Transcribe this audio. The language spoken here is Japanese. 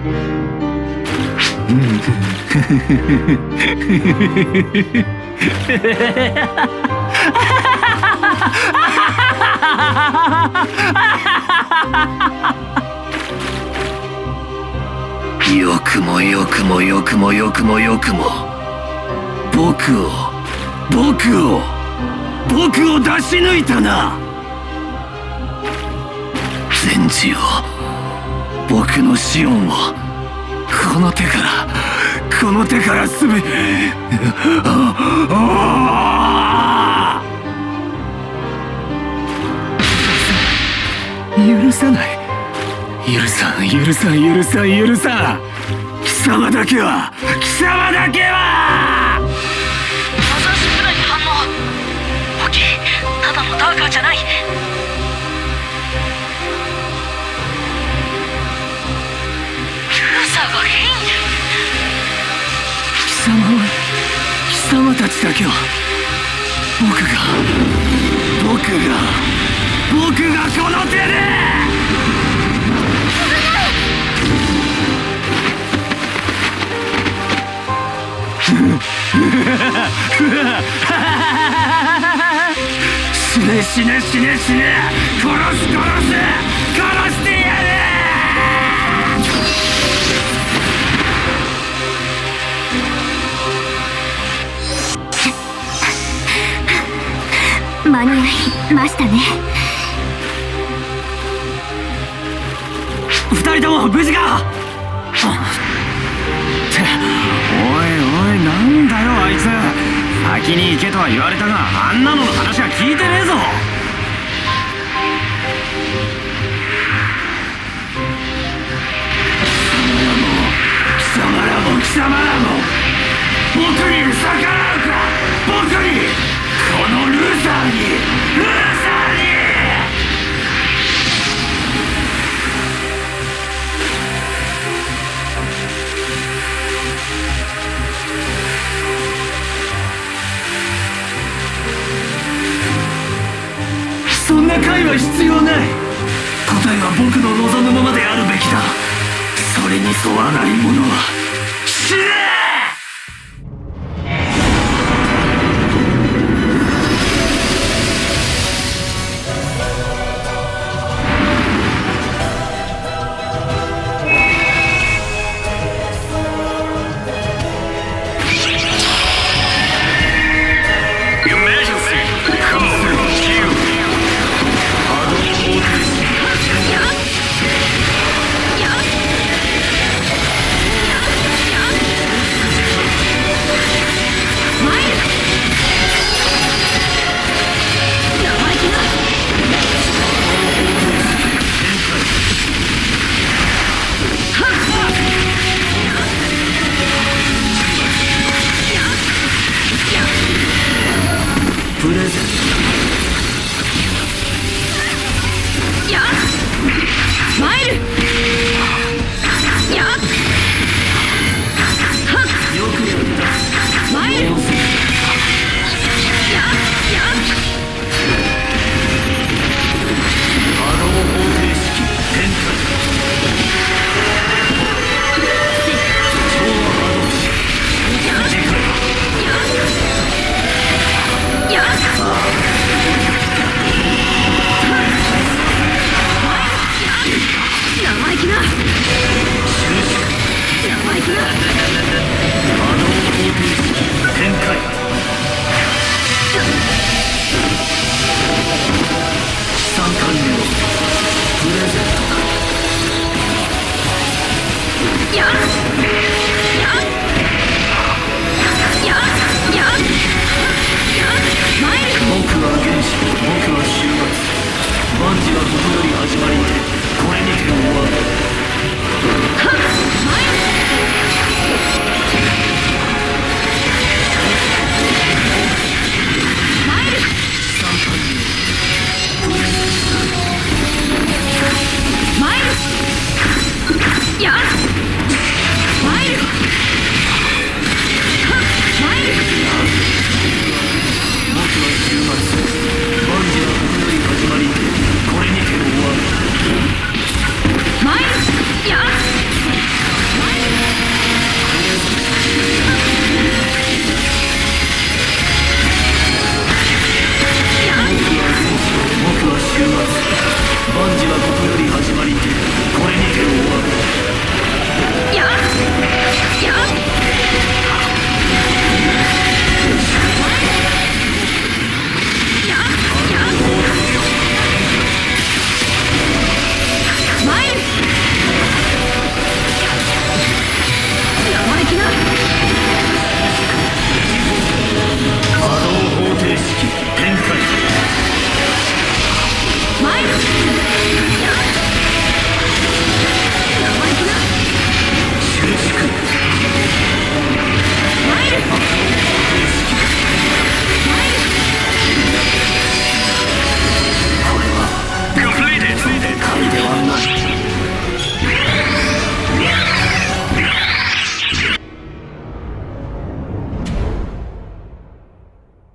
よくもよくもよくもよくもよくも。僕を僕を僕を出し抜いたな。全治を。僕のシオンをこの手からこの手からすべ許さない。許さん許さん許さん許さん。貴様だけは貴様だけは！様は貴様たちだけは僕が僕が僕がこの手で死ね死ね死ね死ね殺す殺す殺して間に合いましたね。二人とも無事か！っておいおいなんだよあいつ。先に行けとは言われたがあんなのの話は聞いてねえぞ。貴様らも貴様らも僕に逆らうかのルーサーに。ルーサーにそんな会は必要ない。答えは僕の望むままであるべきだ。それに沿わない者は死ねきな。